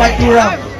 fight two rounds.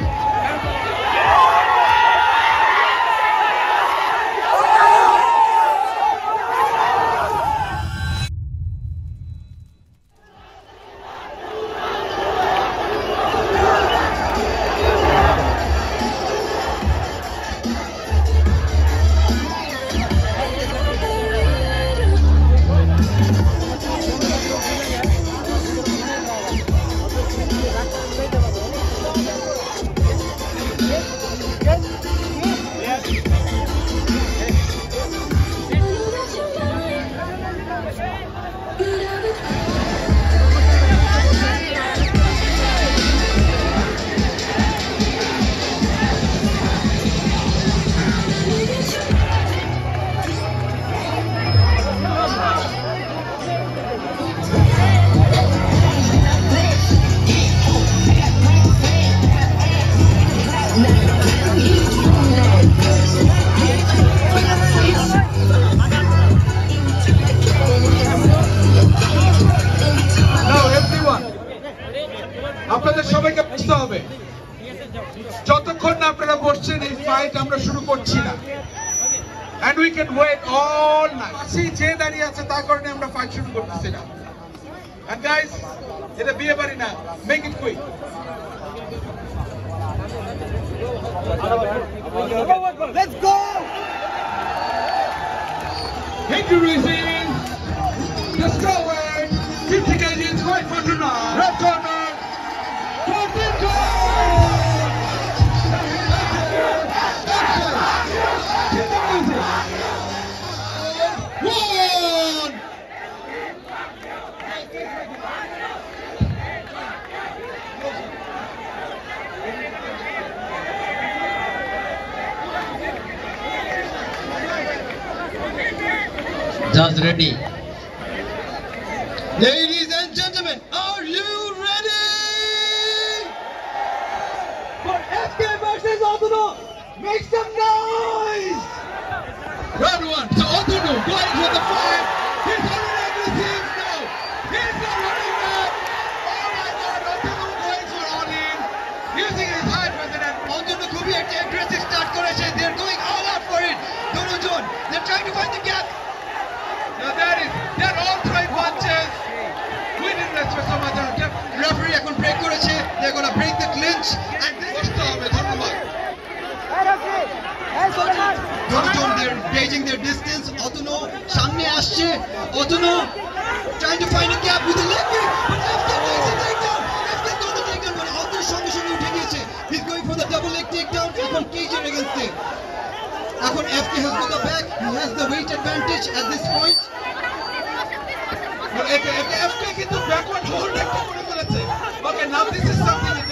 আপনাদের সবাইকে বুঝতে হবে, যতক্ষণ না আপনারা বসছেন, এই ফাইট আমরা শুরু করছি না। Can wait all night আসি যে দাঁড়িয়ে আছে, তার কারণে আমরা ফাইট শুরু করতেছি না। And guys, এটা বিয়ে বাড়ি না, make it quick Let's go! Strawweight 50 ready. Ladies and gentlemen, are you ready? For FK versus Oduno, make some noise! Round one. So Otono going for the gauging their distance অতনো সামনে আসছে অতনো trying to find a gap with the leg kick but FK takes a takedown FK got the takedown but অতনো সঙ্গে সঙ্গে উঠে গিয়েছে he's going for the double leg takedown এখন কেজের against it এখন FK has got the back he has the weight advantage at this point FK কিন্তু backward hold একটা করে ফেলেছে। Okay, now this is something that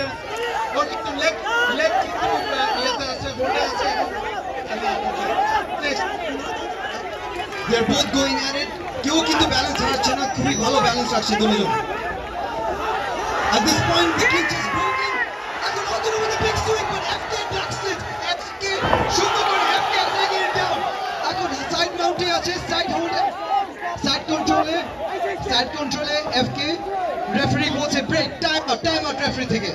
ওর কিন্তু leg leg কিন্তু ইয়েতে আছে, hold আছে। They're both going at it. কেউ কিন্তু ব্যালেন্স হারাচ্ছে না খুবই ভালো ব্যালেন্স রাখছে দুজন At this point, the clinch is broken. এখন Atanu with a big swing, but FK ducks it. FK সুন্দর করে FK taking it down. এখন সাইড মাউন্টে আছে, সাইড হোল্ডে, সাইড কন্ট্রোলে, সাইড কন্ট্রোলে FK রেফারি বলছে break time out time out referee থেকে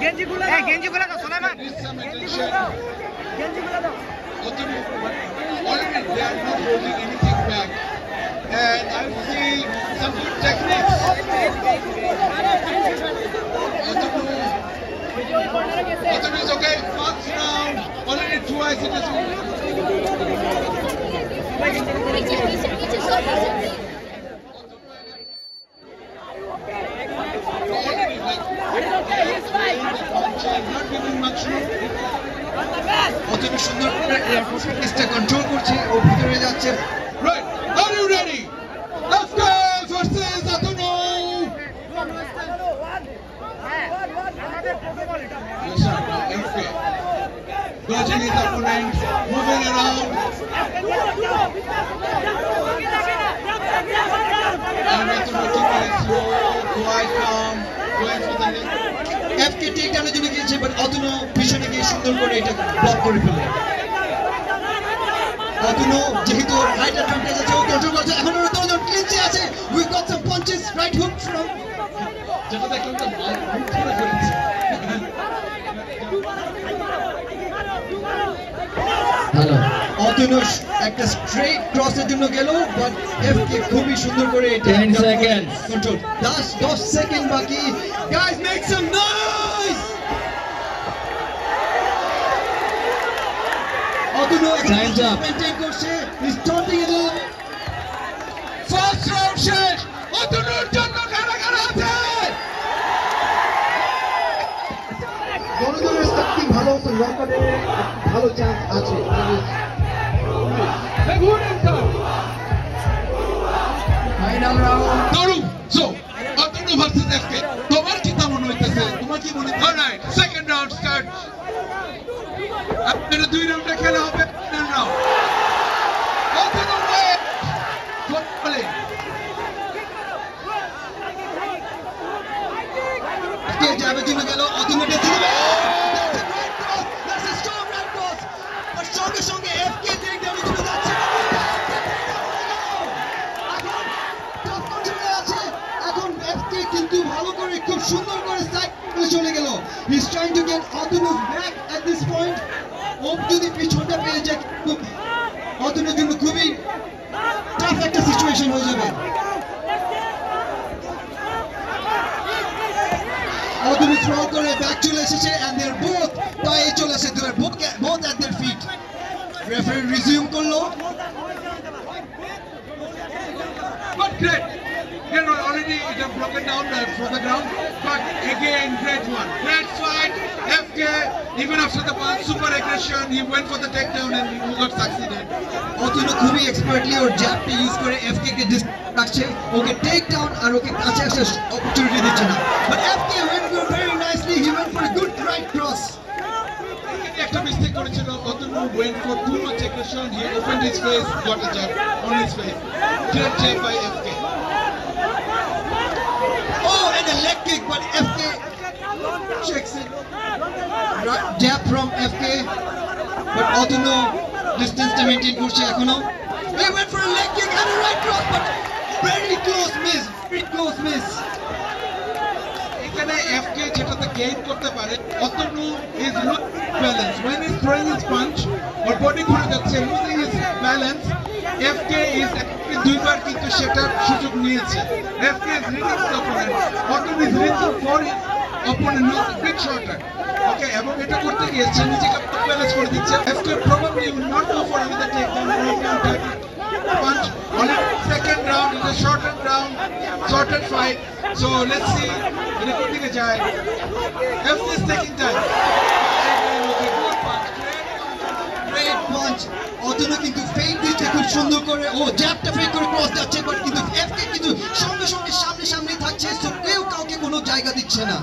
গেঞ্জি গুলো এই গেঞ্জি গুলো তো সোলেমান Need some attention. গেঞ্জি গুলো তো Otono, already they are not holding anything back. And I see some good techniques. Otono, Otono is okay. First round, already twice it is clutching his opponent, moving around. And Matsumoto going slow, quite calm, going through the net. FK take ডাউনের জন্য গিয়েছে but অতন পিছনে গিয়ে সুন্দর করে এটা block করে ফেলে অতন যেহেতু রাইট অ্যাডভান্টেজ আছে ও কন্ট্রোল করছে এখন ওরা তো ক্লিনচে আছে we got some punches right hook from যেটা দেখলাম তো হুক করে ফেলেছে অতনু একটা স্ট্রেট ক্রসের জন্য গেল বাট এফকে খুবই সুন্দর করে এটা 10 seconds. কন্ট্রোল 10 10 সেকেন্ড বাকি। Guys make some noise Atanu Time's up. Maintain করছে he starting it first round শেষ। অতনুর জন্য কারা কারা আছে? ভালো লকারে ভালো চান্স আছে। দারুণ। সো অতনু ভার্সেস এফকে, তোমার কি মনে হইতেছে? তোমার কি মনে অলরাইট সেকেন্ড রাউন্ড স্টার্ট আপনারা দুই রাউন্ডে খেলা হবে ফাইনাল রাউন্ড অতনু ওয়েট বলে কে যাবে জন্য গেল অতনু বেঁচে দিবে That's a strong right cross. আর সঙ্গে সঙ্গে FK take down এর জন্য যাচ্ছে। এখন top control এ আছে। এখন FK কিন্তু ভালো করে খুব সুন্দর করে side করে চলে গেল He's trying to get Atanu back at this point. ও যদি পিছনটা পেয়ে যায় কিন্তু অতনুর জন্য খুবই tough একটা সিচুয়েশন হয়ে যাবে অদমি থ্রো করে ব্যাক চলে এসেছে এন্ড দেয়ার বোথ পায়ে চলে এসেছে there both both at their feet referee resume করল But great. You know, already it have broken down uh, from the ground. But again, great one. Great fight. FK, even after the punch, super aggression, he went for the takedown and he got succeeded. Atanu খুবই expertly ওর জ্যাবটা use করে এফকে কে dish রাখছে okay take down আর ওকে কাছে আসার opportunity দিচ্ছে না but FK went went for too much aggression. He opened his face, got a jab on his face. Great jab by FK. Oh, and a leg kick, but FK checks it. Right, jab from FK, but Otuno distance to maintain করছে এখনো. He went for a leg kick and a right cross, but very close miss, very close miss. এখানে এফকে যেটাতে gain করতে পারে Atanu is look balance when is throwing is punch or body ঘুরে যাচ্ছে losing is balance FK is দুইবার কিন্তু সেটার সুযোগ নিয়েছে FK is release opponent Atanu is release opponent opponent look big shorter okay এবং এটা করতে গিয়েছে নিজেকে ব্যালেন্স করে দিচ্ছে FK probably will not go for another take down right now punch only second round is a shortened round shortened fight so let's see কোন দিকে যায় FK is taking time Okay, Great punch. Otuno কিন্তু fake দিচ্ছে খুব সুন্দর করে ও জ্যাবটা ফেক করে ক্রস যাচ্ছে বাট কিন্তু এফকে কিন্তু সঙ্গে সঙ্গে সামনে সামনে থাকছে সো কেউ কাউকে কোনো জায়গা দিচ্ছে না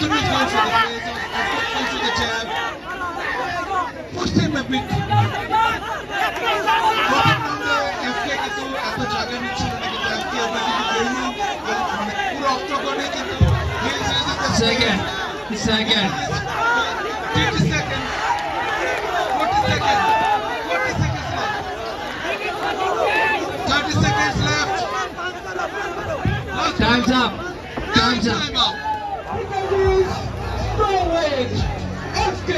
the face going for the jab push him a bit প্রথম রাউন্ডে FK কিন্তু এত জায়গা নিচ্ছিল না কিন্তু FK আমরা কিন্তু গেইনিং মানে পুরো অক্টোবরে কিন্তু he is using the Second. Second. 50 seconds. 40 seconds. 40 seconds left. 30 seconds left. Last Time's round. up. Time's up. Time up. Strawweight FK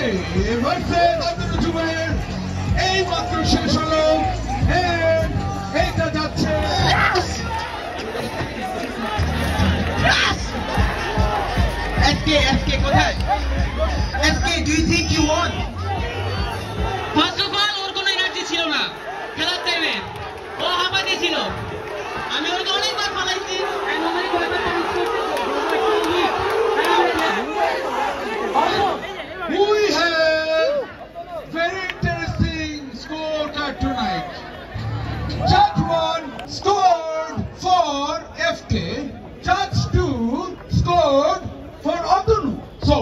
versus Abdul Jubair. এই মাত্র শেষ হলো And এইটা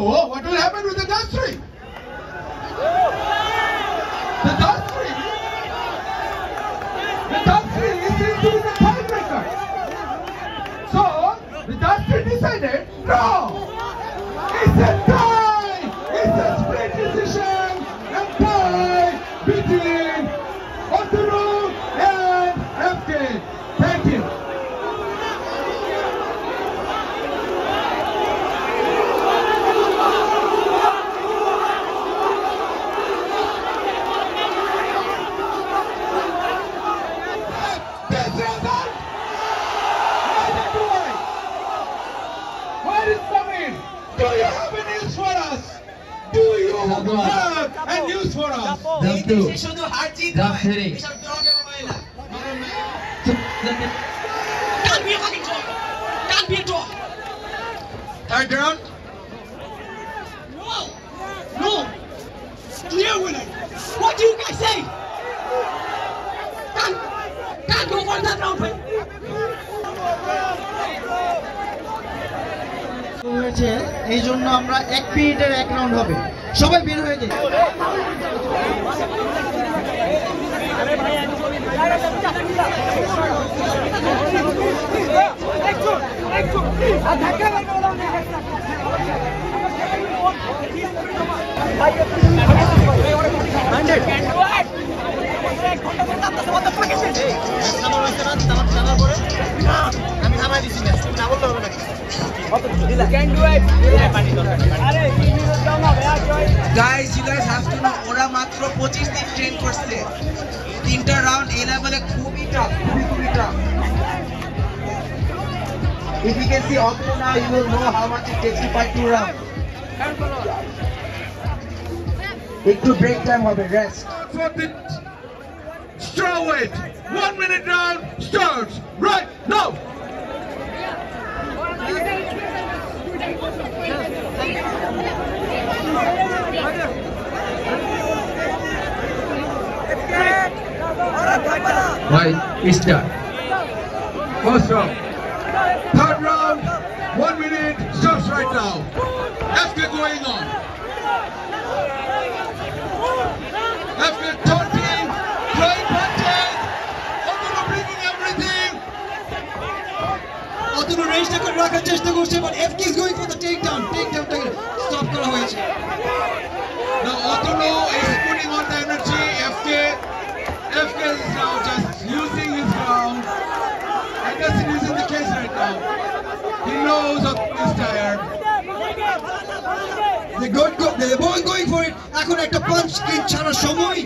whoa, whoa. Can't be a fucking draw. Can't be a draw. Third round. No. No. Clear winner. What do you guys say? Can't, can't go for that round, man. হয়েছে এই জন্য আমরা এক মিনিটের এক রাউন্ড হবে সবাই বের হয়ে যায় Guys, you guys have to know, ওরা মাত্র 25 দিন ট্রেন করছে। তিনটা রাউন্ড এই লেভেলে খুবই টাফ খুবই খুবই tough If you can see Otto now, you will know how much it takes to fight two rounds. একটু ব্রেক টাইম হবে rest For the strawweight. One minute round starts right now. Right, start. First round. Third round. One minute starts right now. FK going on. FK taunting, throwing punches. Otto bringing everything. Atanu রেঞ্জটা করে রাখার চেষ্টা করছে but FK is going for the take down take ডাউনটাকে stop করা হয়েছে Now Otono is Both going for it. এখন একটা punch kick ছাড়ার সময়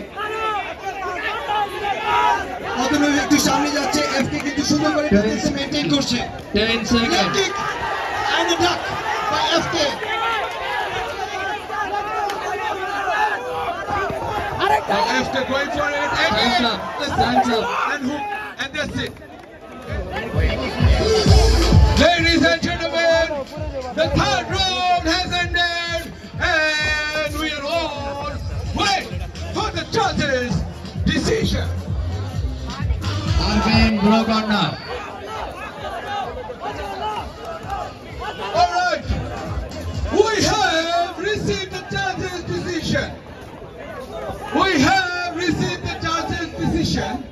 অতনু একটু সামনে যাচ্ছে এফকে কিন্তু সুন্দর করে ডিফেন্সে মেইনটেইন করছে 10 left seconds. Kick duck by FK FK going for it again. Time's up. Time's up. And hook. And that's it. block or. Alright, we have received the judge's decision. We have received the judge's decision.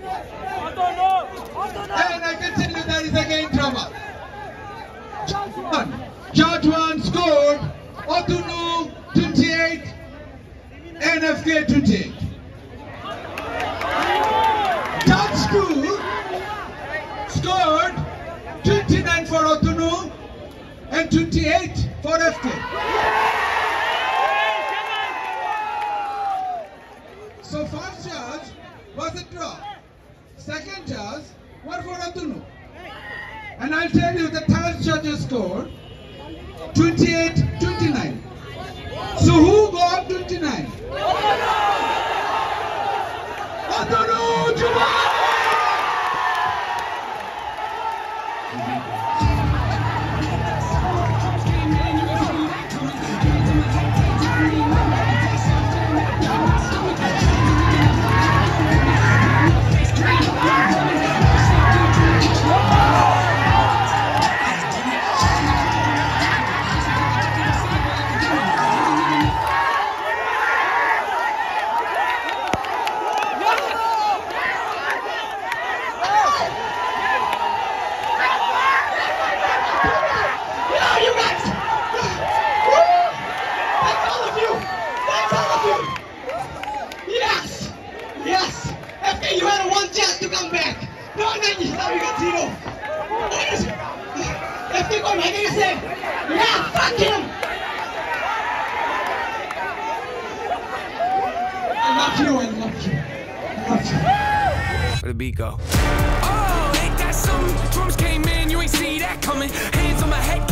And I can tell you there is again drama. Judge 1, Judge 1 scored Otunu 28, NFK 28. Judge 2 for Otunu and 28 for FK. So first judge was a draw. Second judge was for Atunu. And I'll tell you the third judge's score 28-29. So who got 29? Atunu Juma! Where the beat go? Oh, ain't that something? Drums came in, you ain't see that coming. Hands on my head,